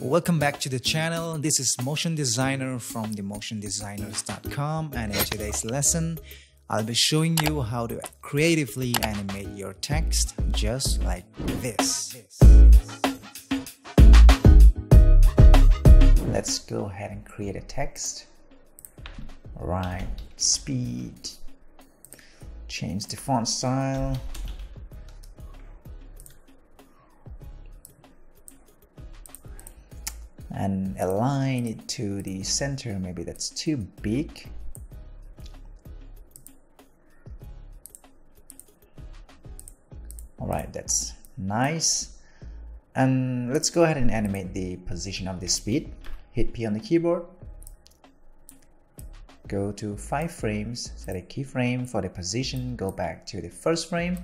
Welcome back to the channel. This is Motion Designer from themotiondesigners.com and in today's lesson, I'll be showing you how to creatively animate your text just like this. Let's go ahead and create a text. Right, speed, change the font style, and align it to the center. Maybe that's too big. All right that's nice. And let's go ahead and animate the position of the speed. Hit P on the keyboard. Go to five frames set a keyframe for the position go back to the first frame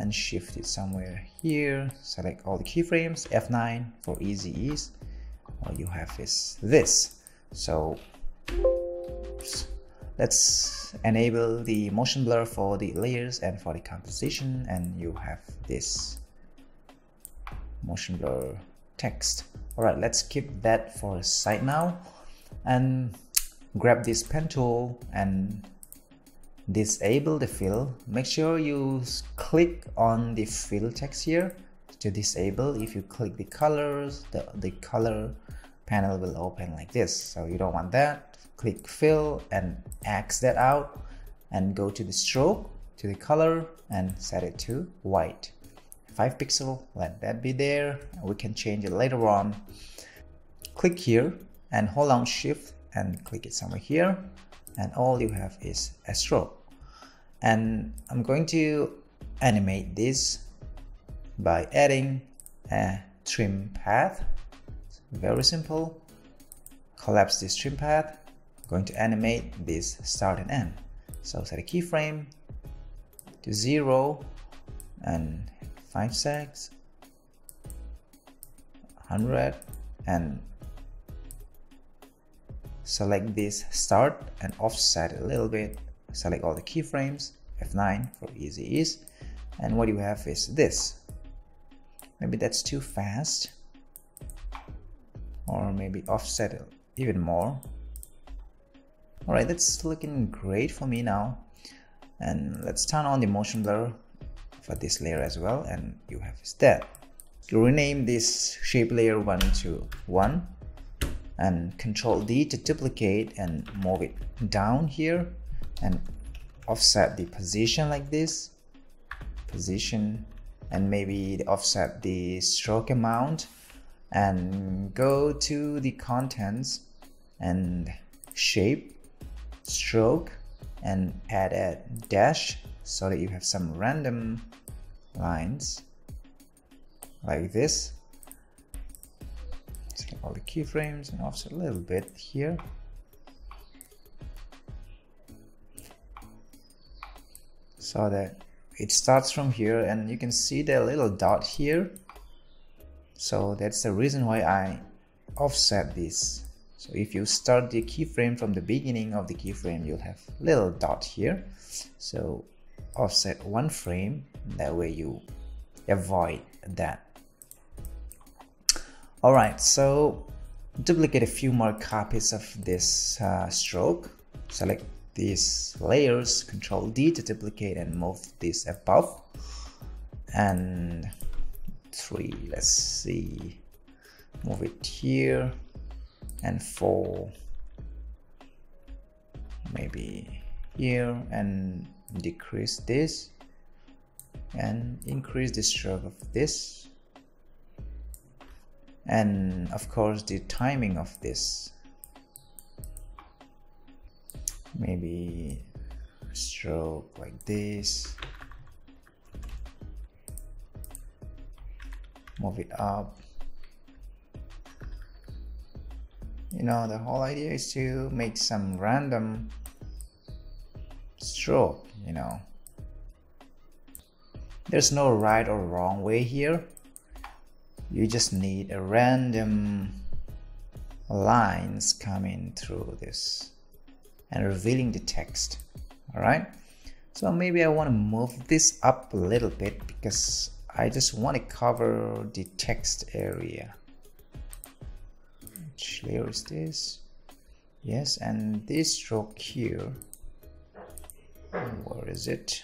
and shift it somewhere here. Select all the keyframes F9 for easy ease all you have is this. So let's enable the motion blur for the layers and for the composition and you have this motion blur text. All right let's keep that for a side now and grab this pen tool and disable the fill. Make sure you click on the fill text here to disable. If you click the colors the, the color panel will open like this. So you don't want that. Click fill and X that out and go to the stroke to the color and set it to white. 5 pixel let that be there. We can change it later on. Click here and hold on shift and click it somewhere here. And all you have is a stroke. And I'm going to animate this by adding a trim path very simple. Collapse this trim path going to animate this start and end. So set a keyframe to zero and five seconds 100 and select this start and offset a little bit. Select all the keyframes F9 for easy ease. And what you have is this. Maybe that's too fast or maybe offset it even more. All right that's looking great for me now. And let's turn on the motion blur for this layer as well and you have that you rename this shape layer 1 to 1 and control D to duplicate and move it down here and offset the position like this position and maybe offset the stroke amount and go to the contents and shape stroke and add a dash so that you have some random lines like this. Select all the keyframes and offset a little bit here. So that it starts from here and you can see the little dot here so that's the reason why I offset this. So if you start the keyframe from the beginning of the keyframe you'll have little dot here. So offset one frame that way you avoid that. All right so duplicate a few more copies of this uh, stroke. Select these layers control D to duplicate and move this above. And three. Let's see. Move it here. And four. Maybe here. And decrease this. And increase the stroke of this. And of course the timing of this. Maybe stroke like this move it up. You know the whole idea is to make some random stroke you know. There's no right or wrong way here. You just need a random lines coming through this and revealing the text all right so maybe I want to move this up a little bit because I just want to cover the text area. Which layer is this? Yes and this stroke here. Where is it?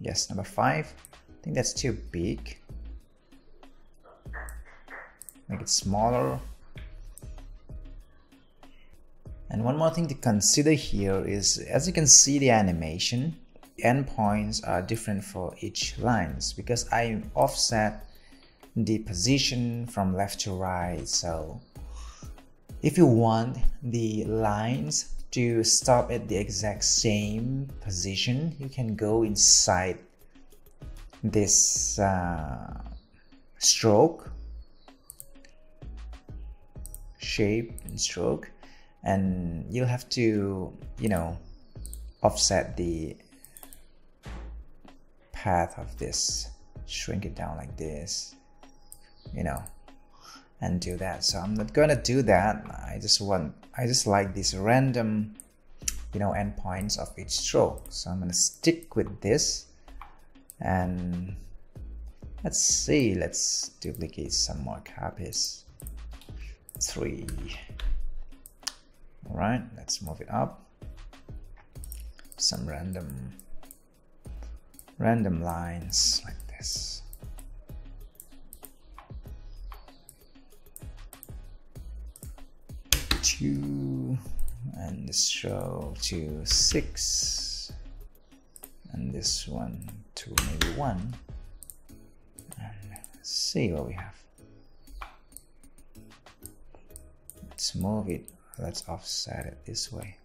Yes number five. I think that's too big. Make it smaller. And one more thing to consider here is as you can see the animation endpoints are different for each lines because I offset the position from left to right. So if you want the lines to stop at the exact same position you can go inside this uh, stroke shape and stroke and you'll have to you know offset the path of this shrink it down like this you know and do that. So I'm not gonna do that. I just want I just like these random you know endpoints of each stroke. So I'm gonna stick with this and let's see let's duplicate some more copies. Three. All right let's move it up. Some random random lines like this. Two and this show to six and this one to maybe one. And see what we have. Let's move it. Let's offset it this way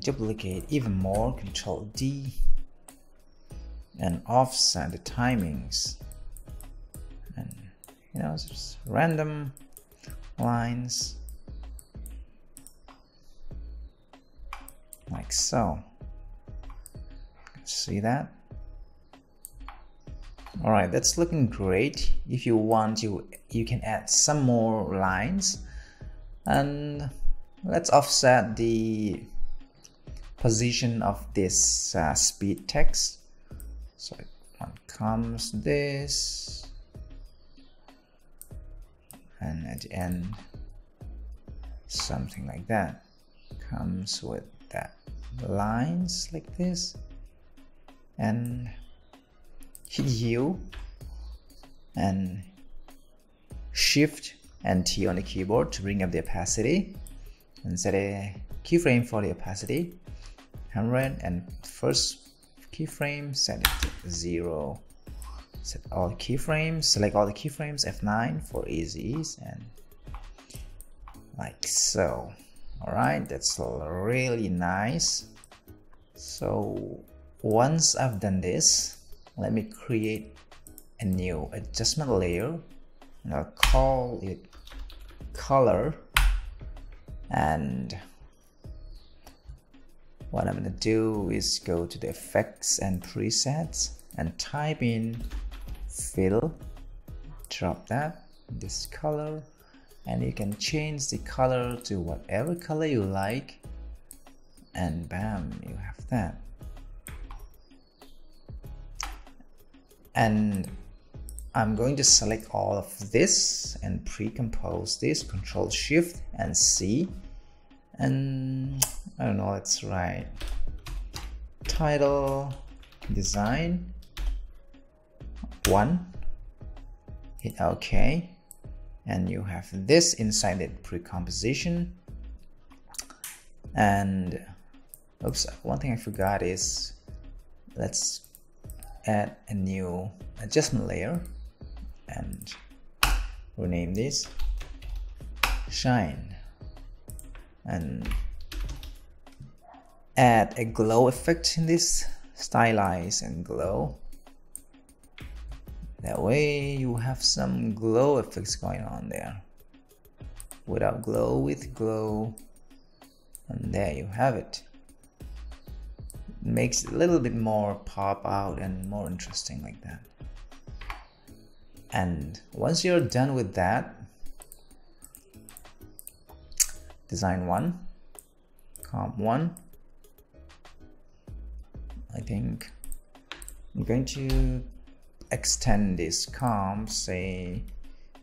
duplicate even more control D and offset the timings. And you know just random lines. Like so. See that? All right that's looking great. If you want you you can add some more lines. And let's offset the position of this uh, speed text. So one comes this. And at the end something like that comes with that lines like this. And hit U. And shift and T on the keyboard to bring up the opacity. And set a keyframe for the opacity 100 and first keyframe set it to 0 set all keyframes select all the keyframes F9 for easy ease and like so. All right that's really nice. So once I've done this let me create a new adjustment layer. And I'll call it color and what I'm gonna do is go to the effects and presets and type in fill drop that this color and you can change the color to whatever color you like and bam you have that. And I'm going to select all of this and pre-compose this control shift and C and I don't know let's write title design one. Hit OK. And you have this inside the pre-composition. And oops one thing I forgot is let's add a new adjustment layer and rename this. Shine and add a glow effect in this stylize and glow that way you have some glow effects going on there. Without glow, with glow. And there you have it. makes it a little bit more pop out and more interesting like that. and once you're done with that design one comp one. I think I'm going to extend this comp say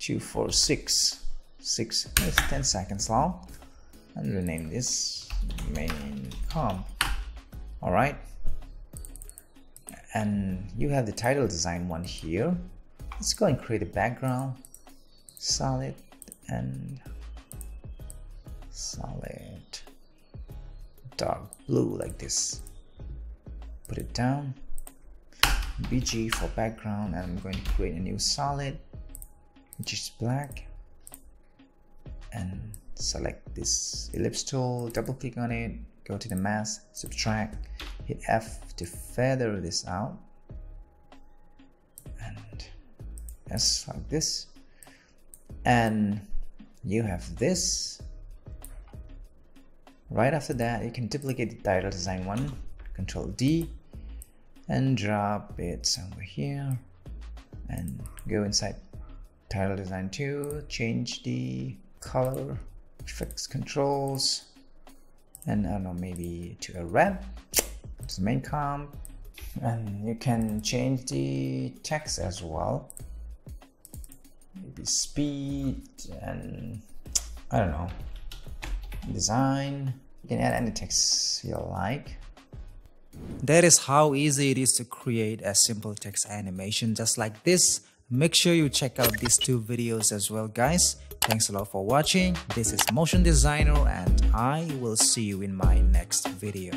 246 6 it's 10 seconds long. And rename this main comp. All right. And you have the title design one here. Let's go and create a background solid and solid. Dark blue like this. Put it down. Bg for background and I'm going to create a new solid which is black. And select this ellipse tool double click on it go to the mask subtract hit F to feather this out. And yes like this. And you have this right after that you can duplicate the title design one control D and drop it somewhere here and go inside title design 2 change the color effects controls and I don't know maybe to a red to the main comp and you can change the text as well. Maybe speed and I don't know design. You can add any text you like. That is how easy it is to create a simple text animation just like this. Make sure you check out these two videos as well guys. Thanks a lot for watching. This is motion designer and i will see you in my next video